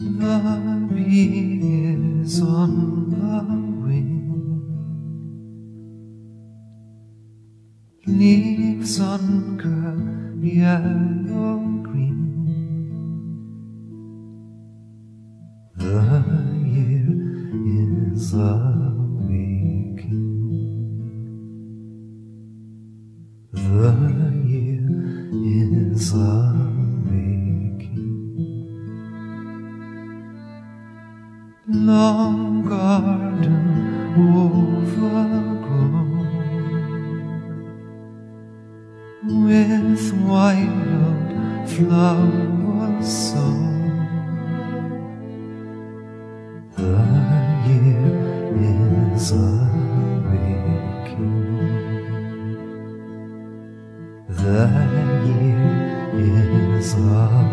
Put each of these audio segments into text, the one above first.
The bee is on the wing, leaves uncurl yellow green. The year is awaking. The year is awaking. Long garden overgrown with wild flowers sown. The year is awaking. The year is.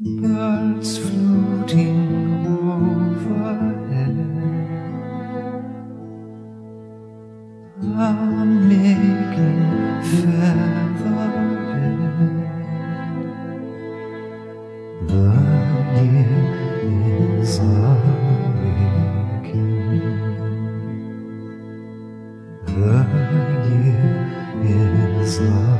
Birds floating overhead are making feather. The year is awaking. The year is.